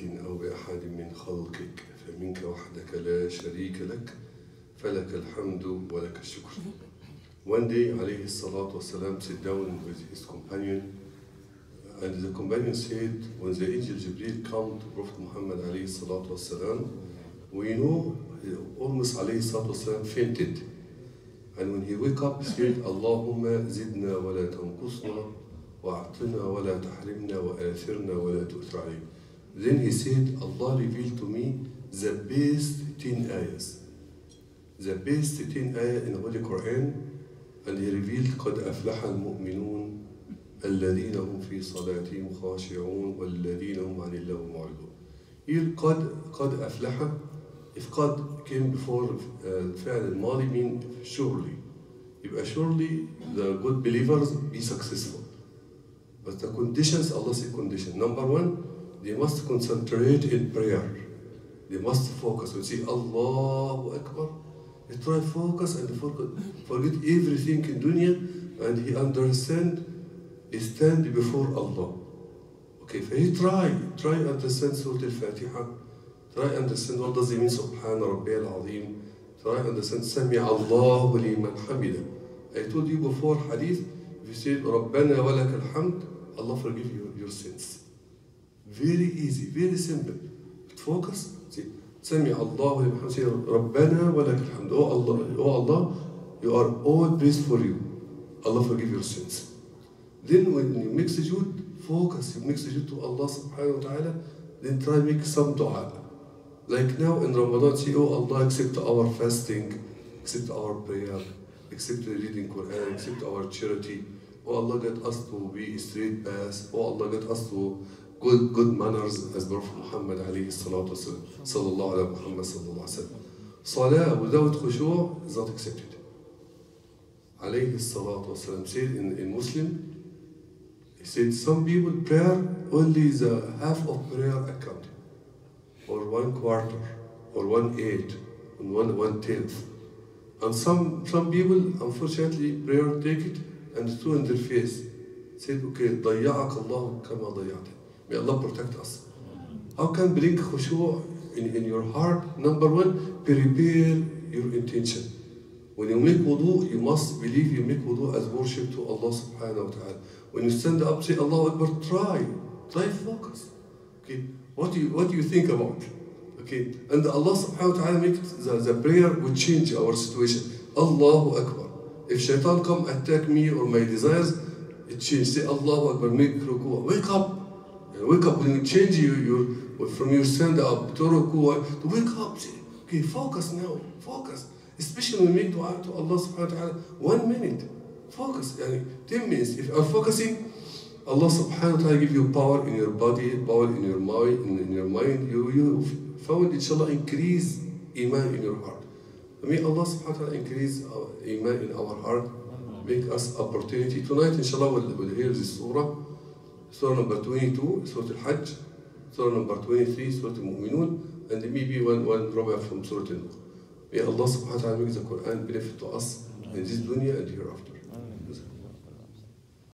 أو بأحد من خلقك فمنك وحدك لا شريك لك فلك الحمد ولك الشكر. One day, عليه الصلاة والسلام, sit down with his companion, and the companion said, when the angel Jibril come to Prophet Muhammad عليه الصلاة والسلام, we know almost عليه الصلاة والسلام fainted. And when he wake up, said, اللهم زدنا ولا تنقصنا وأعطنا ولا تحرمنا وآثرنا ولا تؤثر علينا. Then he said, Allah revealed to me the best 10 ayahs. The best 10 ayah in the Holy Quran and he revealed قد أفلح المؤمنون الذين هم في صلاتهم خاشعون والذين هم عن الله معرضون. Here قد قد أفلح if قد came before uh, فعل الماضي mean surely يبقى surely the good believers be successful. But the conditions, Allah said condition. Number one, they must concentrate in prayer. They must focus. You see Allahu Akbar, they try focus and focus, forget everything in dunya and he understand, he stand before Allah. Okay, he try, try understand Surah Al-Fatiha. Try understand what does it mean Subhana Rabbi al-Azim. Try understand Sami Allahu liman hamida. I told you before hadith, if you say Rabbana walak al-hamd, Allah forgive you your sins. Easy, very simple. Focus. See, سمع الله لمن ربنا ولك الحمد. Oh Allah, oh Allah, you are all praise for you. Allah forgive your sins. Then when you make sujood, focus. You make sujood to Allah subhanahu wa ta'ala. Then try make some dua. Like now in Ramadan, say, oh Allah, accept our fasting, accept our prayer, accept the reading Quran, accept our charity. Oh Allah, get us to be straight path. Oh Allah, get us to good good manners as Prophet Muhammad alayhi salatu wasalam. Sallallahu ala Muhammad sallallahu alayhi wasallam. Salah without khushu' is not accepted. Alayhi salatu wasalam said in, in Muslim, he said some people prayer only the half of prayer accounted. Or one quarter, or one eighth, and one one tenth. And some some people unfortunately prayer take it and threw in their face. Said, okay, ضيعك الله كما ضيعتني. May Allah protect us. How can bring khushu' in, in your heart? Number one, prepare your intention. When you make wudu, you must believe you make wudu as worship to Allah subhanahu wa ta'ala. When you stand up, say Allah Akbar, try. Try focus. Okay. What do you what do you think about? Okay. And Allah subhanahu wa ta'ala make the, the prayer will change our situation. Allahu Akbar. If shaitan come attack me or my desires, it change. Say Allahu Akbar, make ruku. Wake up. And wake up when you change you, you from your stand up to to wake up. Okay, focus now. Focus. Especially when we make dua to Allah subhanahu wa ta'ala. One minute. Focus. Yani, ten minutes. If are focusing, Allah subhanahu wa ta'ala give you power in your body, power in your mind, in, in your mind. You you found inshallah increase iman in your heart. May Allah subhanahu wa ta'ala increase iman in our heart, make us opportunity. Tonight inshallah we'll, we'll hear this surah, surah number 22, surah al-Hajj, surah number 23, surah al-Mu'minun, and maybe one, one rabbi from surah al-Nur. May Allah subhanahu wa ta'ala make the Quran benefit to us in this dunya and hereafter.